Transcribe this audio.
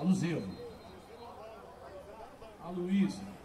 alusivo. A Luísa.